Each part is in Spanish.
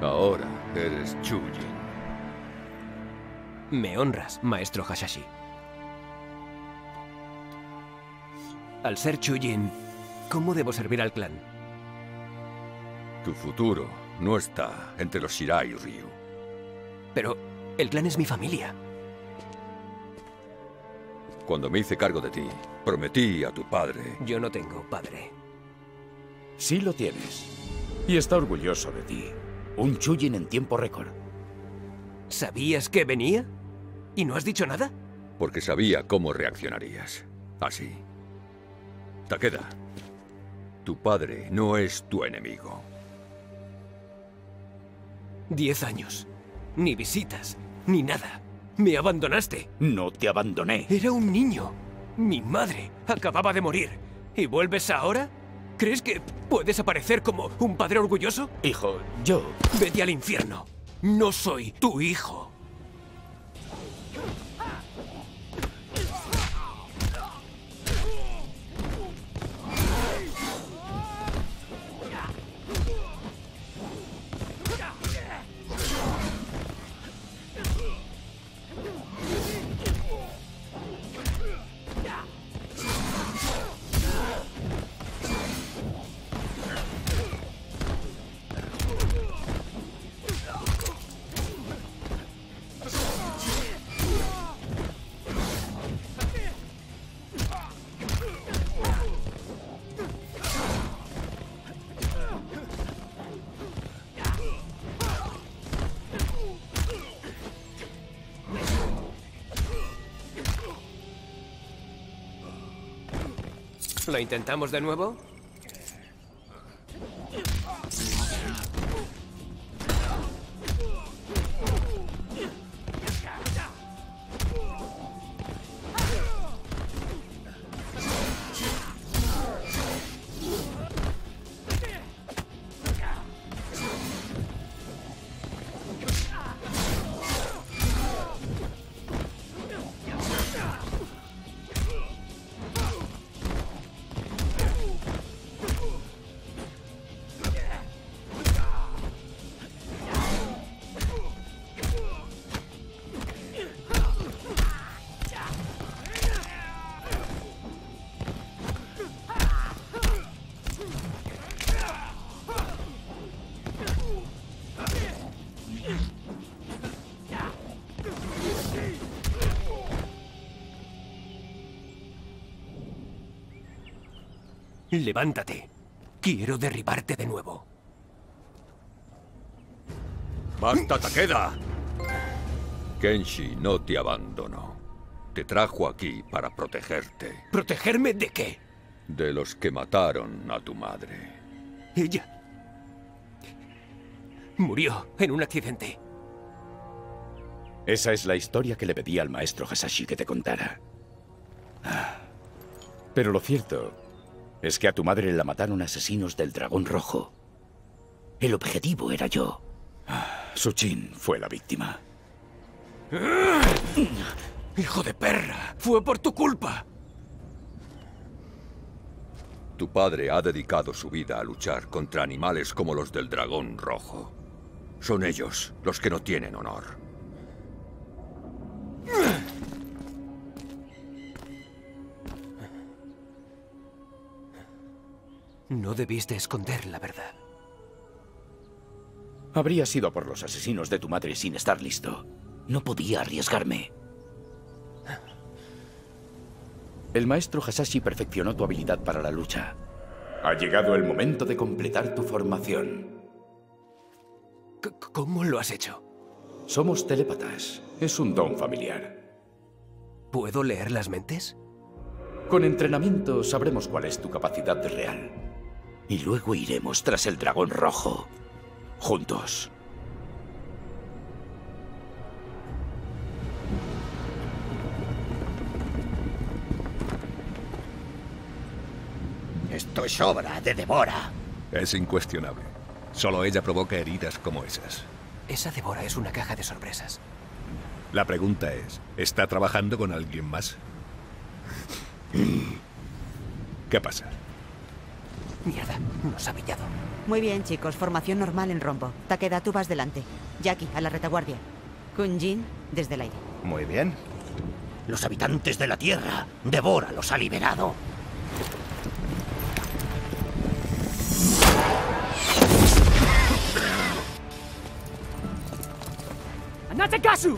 Ahora eres Chujin. Me honras, maestro Hashashi. Al ser Chujin, ¿cómo debo servir al clan? Tu futuro no está entre los Shirai Ryu. Pero el clan es mi familia. Cuando me hice cargo de ti, prometí a tu padre... Yo no tengo padre. Sí lo tienes. Y está orgulloso de ti. Un Chujin en tiempo récord. ¿Sabías que venía? ¿Y no has dicho nada? Porque sabía cómo reaccionarías. Así. Takeda, tu padre no es tu enemigo. Diez años. Ni visitas, ni nada. Me abandonaste. No te abandoné. Era un niño. Mi madre acababa de morir. ¿Y vuelves ahora? ¿Crees que puedes aparecer como un padre orgulloso? Hijo, yo... Vete al infierno. No soy tu hijo. ¿Lo intentamos de nuevo? Levántate. Quiero derribarte de nuevo. ¡Basta, Takeda! Kenshi no te abandonó. Te trajo aquí para protegerte. ¿Protegerme de qué? De los que mataron a tu madre. Ella... Murió en un accidente. Esa es la historia que le pedí al maestro Hasashi que te contara. Ah. Pero lo cierto es que a tu madre la mataron asesinos del dragón rojo. El objetivo era yo. Ah, Suchin fue la víctima. ¡Hijo de perra! ¡Fue por tu culpa! Tu padre ha dedicado su vida a luchar contra animales como los del dragón rojo. Son ellos los que no tienen honor. No debiste esconder la verdad. Habría sido por los asesinos de tu madre sin estar listo. No podía arriesgarme. El maestro Hasashi perfeccionó tu habilidad para la lucha. Ha llegado el momento de completar tu formación. ¿Cómo lo has hecho? Somos telépatas. Es un don familiar. ¿Puedo leer las mentes? Con entrenamiento sabremos cuál es tu capacidad real. Y luego iremos tras el dragón rojo. Juntos. Esto es obra de Devora. Es incuestionable. Solo ella provoca heridas como esas. Esa Devora es una caja de sorpresas. La pregunta es, ¿está trabajando con alguien más? ¿Qué pasa? Mierda, nos ha pillado. Muy bien, chicos. Formación normal en rombo. Takeda, tú vas delante. Jackie, a la retaguardia. Kunjin, desde el aire. Muy bien. Los habitantes de la Tierra. Devora los ha liberado. ¡Anatekasu!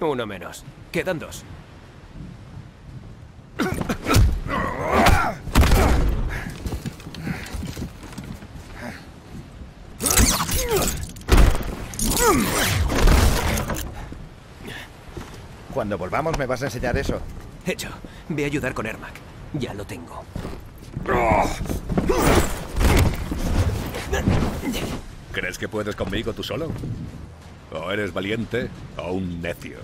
Uno menos. Quedan dos. Cuando volvamos me vas a enseñar eso. Hecho. Ve a ayudar con Ermac. Ya lo tengo. ¿Crees que puedes conmigo tú solo? O eres valiente o un necio.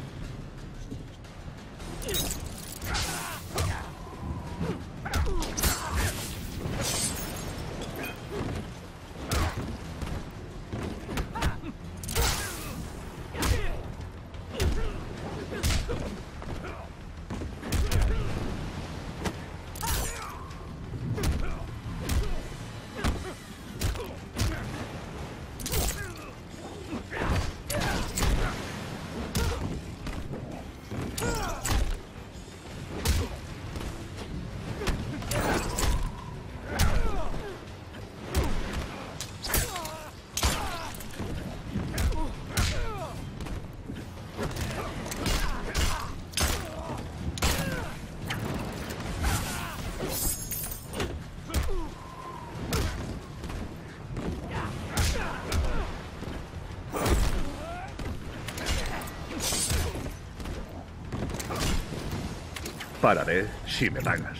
dispararé si me pagas.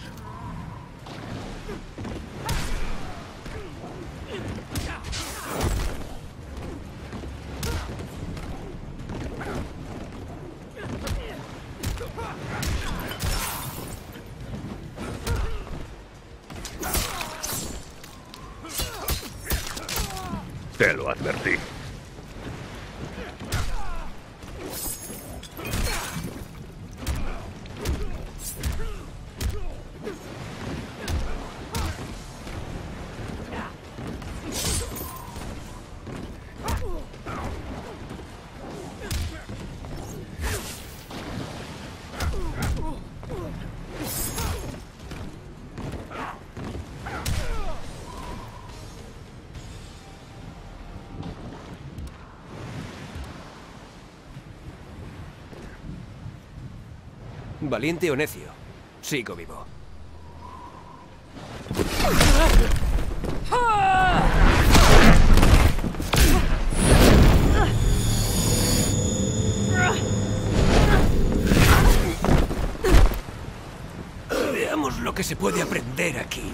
Te lo advertí. Valiente o necio, sigo vivo. Veamos lo que se puede aprender aquí.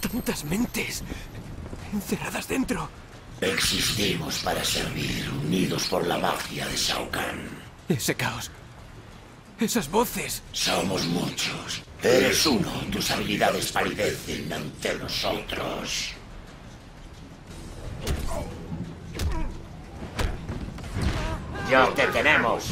Tantas mentes encerradas dentro. Existimos para servir, unidos por la magia de Shao Kahn. Ese caos. Esas voces. Somos muchos. Eres uno. Tus habilidades palidecen ante nosotros. Ya te tenemos.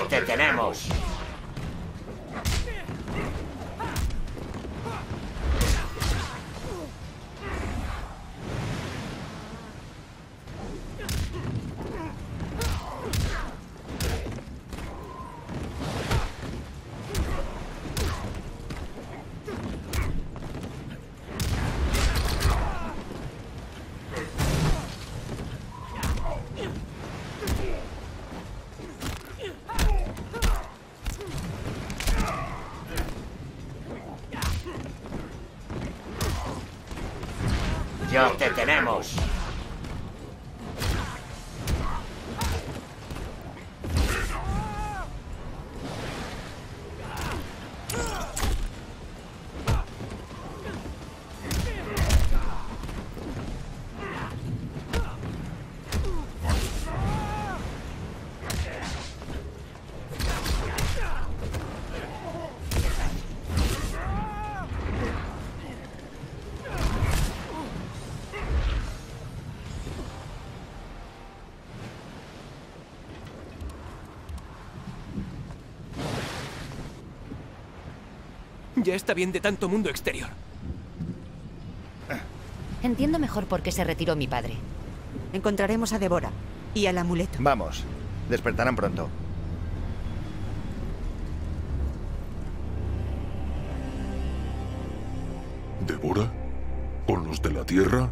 Ya te te tenemos. Ya está bien de tanto mundo exterior. Entiendo mejor por qué se retiró mi padre. Encontraremos a Devora y al amuleto. Vamos, despertarán pronto. ¿Devora? ¿Con los de la Tierra?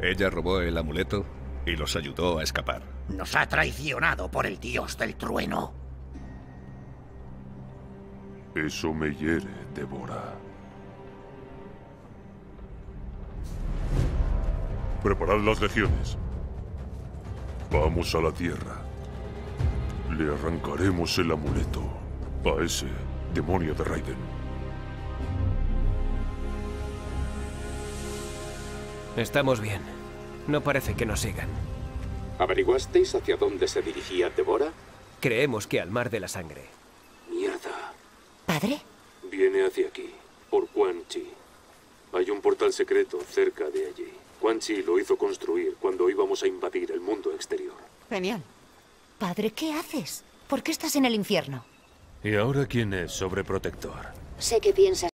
Ella robó el amuleto y los ayudó a escapar. Nos ha traicionado por el dios del trueno. Eso me hiere, Devora. Preparad las legiones. Vamos a la Tierra. Le arrancaremos el amuleto a ese demonio de Raiden. Estamos bien. No parece que nos sigan. ¿Averiguasteis hacia dónde se dirigía Devora? Creemos que al mar de la sangre. ¿Padre? Viene hacia aquí, por Quan Chi. Hay un portal secreto cerca de allí. Quan Chi lo hizo construir cuando íbamos a invadir el mundo exterior. Genial. Padre, ¿qué haces? ¿Por qué estás en el infierno? ¿Y ahora quién es sobreprotector? Sé que piensas